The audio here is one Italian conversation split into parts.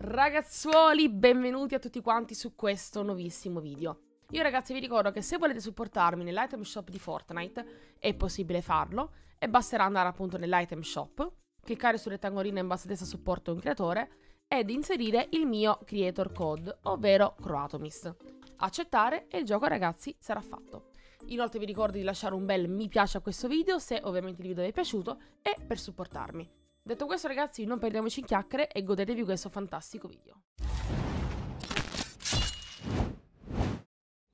Ragazzuoli, benvenuti a tutti quanti su questo nuovissimo video. Io ragazzi vi ricordo che se volete supportarmi nell'item shop di Fortnite è possibile farlo e basterà andare appunto nell'item shop, cliccare sul rettangolino in basso a destra supporto un creatore ed inserire il mio creator code, ovvero Croatomist. Accettare e il gioco ragazzi sarà fatto. Inoltre vi ricordo di lasciare un bel mi piace a questo video se ovviamente il video vi è piaciuto e per supportarmi. Detto questo ragazzi non perdiamoci in chiacchiere e godetevi questo fantastico video.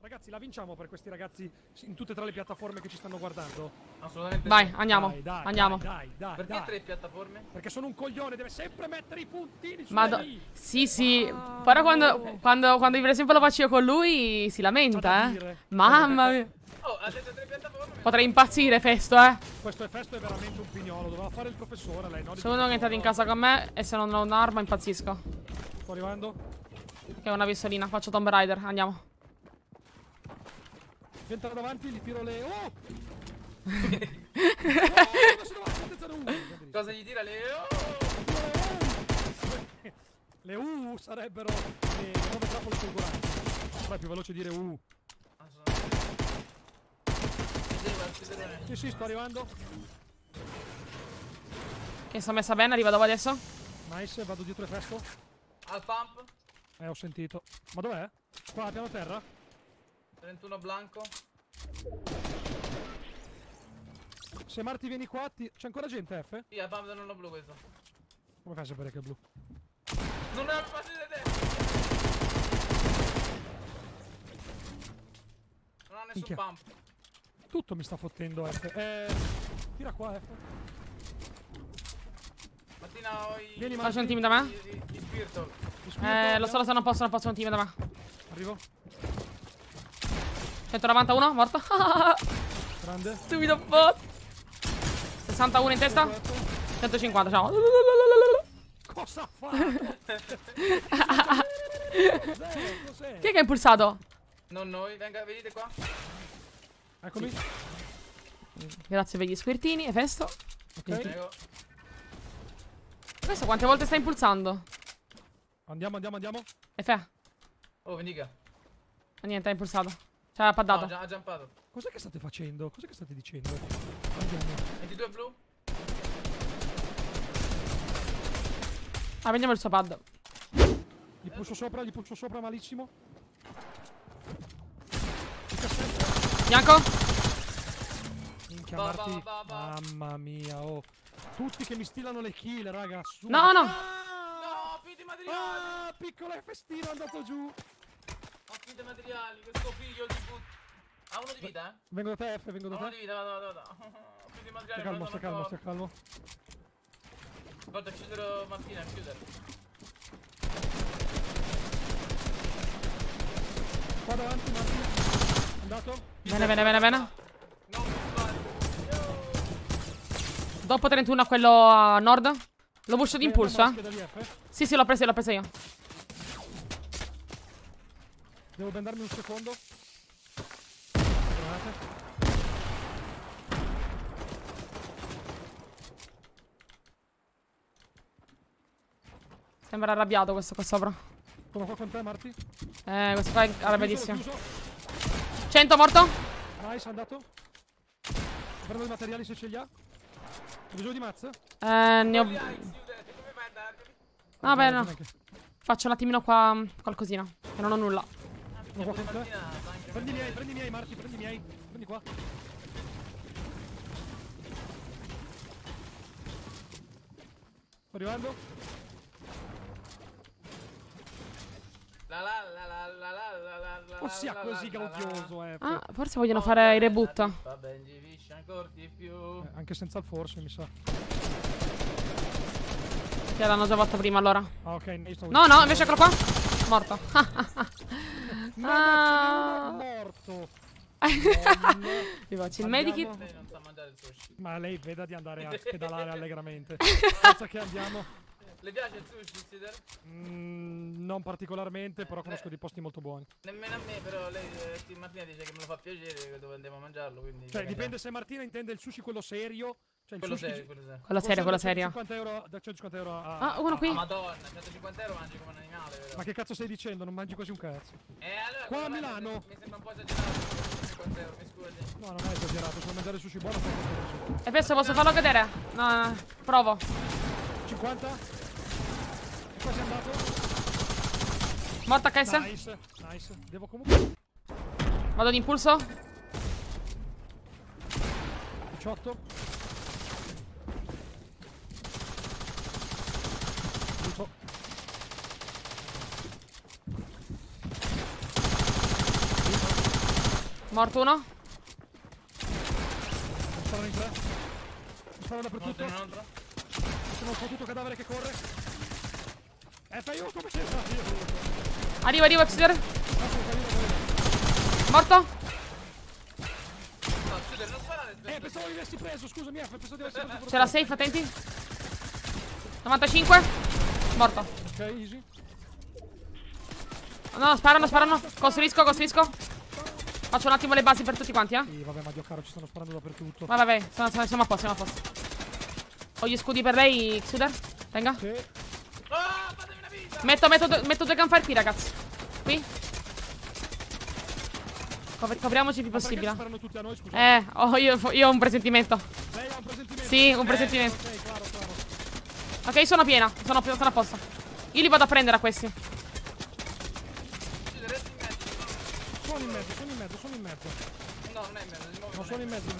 Ragazzi, la vinciamo per questi ragazzi in tutte e tre le piattaforme che ci stanno guardando? Assolutamente Vai, sì. andiamo, Dai, dai, andiamo. Dai, dai, dai, Perché dai. tre piattaforme? Perché sono un coglione, deve sempre mettere i puntini su Mado- sì, sì, però quando, quando, quando per esempio lo faccio io con lui si lamenta, eh. dire. Mamma mia. Oh, ha detto tre piattaforme? Potrei impazzire, Festo, eh. Questo Festo è veramente un pignolo, doveva fare il professore lei, no? Di Se uno è entrato in casa con me e se non ho un'arma impazzisco. Sto arrivando. Che è una pistolina, faccio Tomb Raider, andiamo. Entra davanti, gli tiro le... Oh! Cosa gli tira le... Oh! Le U sarebbero le le nuove trappole folgoranti. Però è più veloce dire U. Assolutamente. Vedeva il ciderone. Sì, sì, sto arrivando. Che sono messa bene, arriva dopo adesso. Nice, vado dietro il Festo. Al pump. Eh, ho sentito. Ma dov'è? Qua, a piano terra? 31 blanco. Se Marti vieni qua, ti... c'è ancora gente, F? Sì, al pump del nonno blu questo. Come fai a sapere che è blu? Non è di te. Non ha nessun Minchia. pump. Tutto mi sta fottendo, F. Eh... Tira qua, F. Mattina ho i... Vieni, Faccio un team da me. i- i- i spirito. Eh, lo so, lo so, non posso, non posso un team da me. Arrivo. 191, morto. Grande. Stupido bot. 61 in testa. 150, ciao. Cosa fa? Chi è che ha impulsato? Non noi, venga, venite qua. Eccomi. Grazie per gli squirtini, e festo. Ok. Prego. Questo quante volte sta impulsando? Andiamo, andiamo, andiamo. E fe. Oh, vendica. Ah, Niente, ha impulsato. Cioè, ha No, paddato. già, ha jumpato. Cos'è che state facendo? Cos'è che state dicendo? Andiamo. 22 blu. Ah, prendiamo il suo pad. Gli pusho sopra, gli pusho sopra malissimo. Bianco? Minchia, Ba, Marti. ba, ba, ba. Mamma mia, oh. Tutti che mi stilano le kill, raga. su. No, no. Ah! No, finti materiali. Ah, piccolo F stino è andato giù. Ho finti materiali, questo figlio di put... Ha uno di vita, eh? Vengo da te, F, vengo da uno te. di vita, vada. Ho finti materiali, Stai calmo, non calmo, stai calmo. Guarda, chiuderò Martina, chiudere. Qua davanti, Marti. Andato. Bene, bene, bene, bene. Dopo 31 a quello a nord. Lo buscio di impulso, eh. Sì, sì, l'ho preso l'ho preso io. Devo bendarmi un secondo. Guardate. Sembra arrabbiato questo qua sopra. Sono qua con te, Marti. Eh, questo qua è Chiuso, arrabbiatissimo. chiuso. 100 morto? Nice, andato. Prendo i materiali se ce li ha. Hai bisogno di mazza? Eh, ne ho... Vabbè, no. Faccio un attimino qua mm, qualcosina. Che non ho nulla. Sono qua con te. Prendi i miei, prendi i miei, Marti, prendi i miei. Prendi qua. Sto arrivando. Ossia così gaudioso, eh. Ah, forse vogliono fare i reboot. Eh, anche senza il forse, mi sa. Che l'hanno già fatta prima, allora. Ah, ok. No, no, invece eccolo qua. Morto. no, ah. no, morto. Mi faccio il medikit. Ma lei veda di andare a pedalare allegramente. Pensa che andiamo... Le piace il sushi, Sider? Mm, non particolarmente, però conosco dei posti molto buoni. Nemmeno a me, però lei, eh, Martina dice che me lo fa piacere dove andiamo a mangiarlo, quindi... Cioè, dipende se Martina intende il sushi quello serio, Cioè, il Quello sushi- serio, quello serio. Quella seria, quella seria. 150 euro, da 150 euro a... Ah, uno qui. Ah, madonna, 150 euro mangi come un animale, vero? Ma che cazzo stai dicendo? Non mangi quasi un cazzo. Eh, allora, Qua a quello Milano? Mi, sembra un po' esagerato. 150 euro, mi scusi. No, non è esagerato, se mangiare sushi buono fai. E questo posso farlo cadere? No, no, no. Provo. 50? Qua sei andato? Morta KS. Nice, nice. Devo comunque... Vado d'impulso. 18. Buffo. Morto uno. Mi sparano in tre. Sparano dappertutto. Molto un altro. Sono un fottuto cadavere che corre. No, sono caduto, caduto. Morto. No. Eh, pensavo di aversi preso, scusami, pensavo di aversi preso. C'è la safe, attenti. 95. Morto. Ok, easy. No, sparano, sparano. Costruisco, costruisco. Faccio un attimo le basi per tutti quanti, eh. Sì, vabbè, ma Dio caro, ci stanno sparando dappertutto. Vai, vai, vai. Siamo, siamo- a posto, siamo a posto. Ho gli scudi per lei, Exuder. Tenga. Sì. Ah, fatemi una vita! Metto, metto, due- metto due gunfire qui, ragazzi. Qui. Copri- copriamoci il più possibile. sparano tutti a noi? Eh, ho- io, io ho un presentimento. Lei ha un presentimento? Sì, un presentimento. Ok, claro, claro. Ok, sono piena. Sono, sono a posto. Io li vado a prendere a questi. Sono in mezzo, sono in mezzo, sono in mezzo. No, non è in mezzo, No, sono è. in mezzo.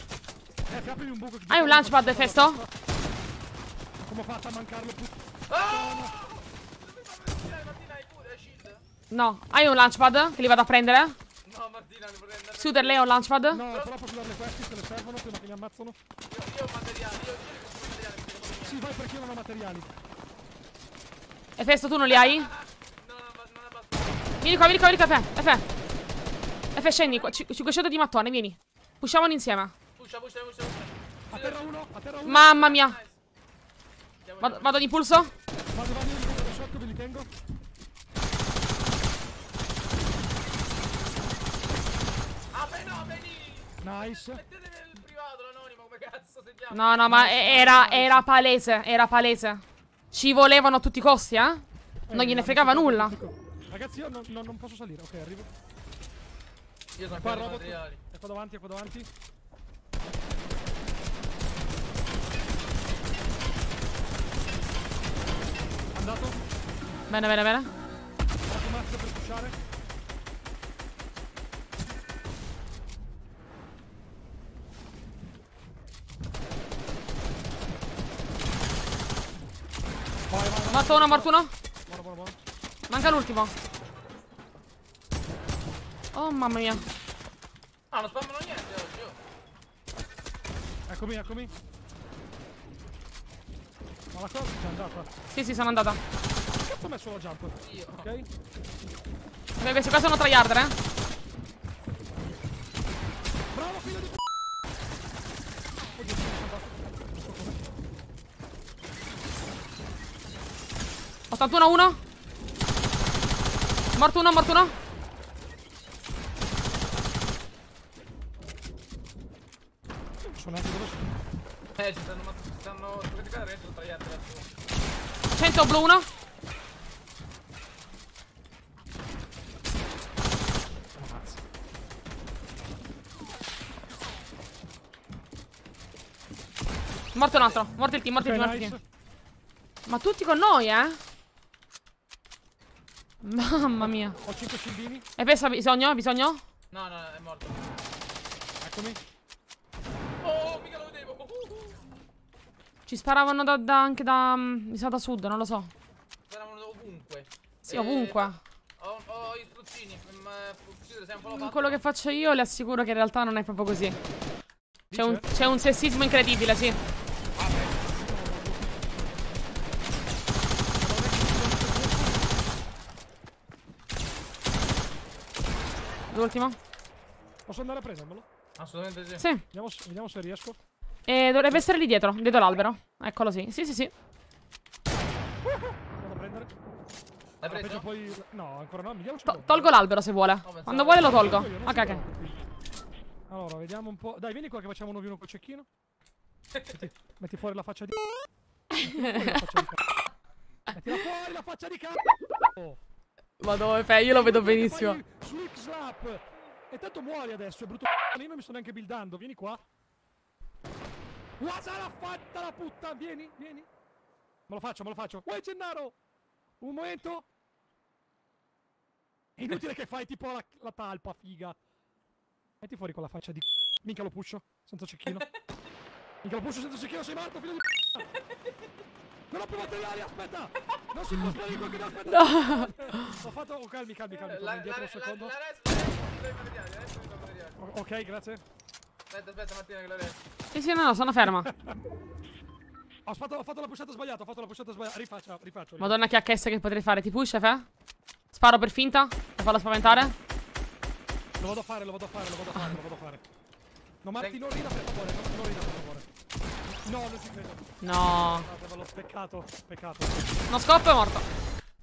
Eh, aprimi un buco. Hai un launchpad, Festo? Come ho fatto a mancarlo? put- Ah! Dai, Martina, hai pure, hai shield? No. Hai un launchpad che li vado a prendere? No, Martina, mi vorrei andare. Suder, lei ha un launchpad? No, però posso darle questi se le servono prima che mi ammazzano. Io, io ho materiali, io, io li materiali ho Sì, vai perché io non ho materiali. E Festo, tu non li hai? No, non, non abbastanza. Vieni qua, vieni qua, vieni qua, Efe. Efe. Efe, scendi qua. 500 di mattone, vieni. Pushiamolo insieme. Pusha, pusha, pusha, pusha. A terra uno, a terra uno. Mamma mia. Vado, vado di impulso? Vado, vado, li da sotto, ve li tengo. Ah, beh, no, vedi! Nice. Mettete nel privato l'anonimo, come cazzo sentiamo? No, no, ma era, era palese, era palese. Ci volevano a tutti i costi, eh? Non gliene fregava nulla. Ragazzi, io non, non- non posso salire. Ok, arrivo. Io sono Qua robot. È qua davanti, è qua davanti. Andato. Bene, bene, bene. Dato mazzo per pushare. Vai, vai, vai. Morto uno, morto uno. Buono, buono, buono. Manca l'ultimo. Oh, mamma mia. Ah, non spammano niente oggi, oh. Eccomi, eccomi. Ma la cosa c'è andata. Sì, sì, sono andata. Che cazzo ho messo la jump? Io. Ok? Ok, questi qua sono tryharder, eh? Bravo figlio di Oddio, sono andato. Non so come. 81 1. Morto uno, morto uno. Sono anche dove sono. Eh, ci stanno, ci stanno, potete cadere dentro, tagliate adesso. 100 blu 1. Sono mazzi. Morto un altro. Morto il team, morto Ok, il team, morto il nice. team. Ma tutti con noi, eh? Mamma mia. Ho 5 scildini. E pensa, bisogno? Bisogno? No, no, è morto. Eccomi. Oh, mica lo vedevo. Uh, uh. Ci sparavano da, da- anche da. mm, Mi sa da sud, non lo so. Saranno ovunque. Sì, Eh, ovunque. Ho, ho ma uccidere un po' lo Mm, fatto. Quello che faccio io le assicuro che in realtà non è proprio così. C'è un, un sessismo incredibile, sì. L'ultimo? Posso andare a prendermelo? Assolutamente sì. Sì. Vediamo, se- vediamo se riesco. E dovrebbe essere lì dietro, dietro l'albero. Eccolo sì. Sì, sì, sì. Vado a prendere. L'hai preso? poi... No, ancora no, vediamo To- tolgo l'albero se vuole. pensavo- Quando vuole lo tolgo. Io Ok, ok. Allora, vediamo un po'. Dai, vieni qua che facciamo uno vino col cecchino. Metti, metti fuori la faccia di Metti fuori la faccia di. Mettila fuori la faccia di c***o. Madonna, Fe, io lo vedo benissimo. Slick slap. E tanto muori adesso, è brutto. Io non mi sto neanche buildando, vieni qua. Guarda l'ha fatta la puttana, vieni, vieni. Me lo faccio, me lo faccio. Uè Gennaro! Un momento. È inutile che fai tipo la, la talpa, figa. Metti fuori con la faccia di. Minchia lo puscio, senza cecchino. Minchia lo puscio senza cecchino, sei morto, figlio di. Non ho più materiali, aspetta! Non si può sparare qualcuno, aspetta! Ho fatto... Oh, calmi, calmi, calmi, torno indietro la, un secondo. la la materiali, la resta di materiali. O- Ok, grazie. Aspetta, aspetta Martina che la resta. Sì, sì, no, no, sono ferma. Ho fatto, ho fatto la pushata sbagliata, ho fatto la pushata sbagliata. Rifaccio, rifaccio. rifaccio. Madonna, che HS che potrei fare. Ti push, Fe? Sparo per finta? Per farlo spaventare? Lo vado a fare, lo vado a fare, lo vado a fare, lo vado a fare. No, Marti, non rida per favore, non, non rida per favore. No, non ci credo. No. Peccato, peccato. No scopo è morto.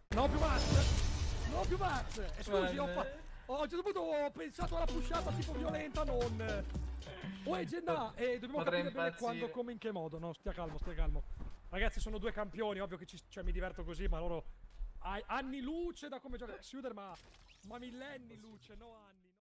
Non ho più Max! Non ho più Max! E scusi, ho, Guarda. fa- ho- a un certo punto ho pensato alla pushata tipo violenta, non... Oh, Genna, e dobbiamo Potrei capire bene impazzire. quando, come, in che modo. No, stia calmo, stia calmo. Ragazzi, sono due campioni, ovvio che ci, cioè, mi diverto così, ma loro... Hai anni luce da come giocare. Suder, ma... Ma millenni luce, no anni.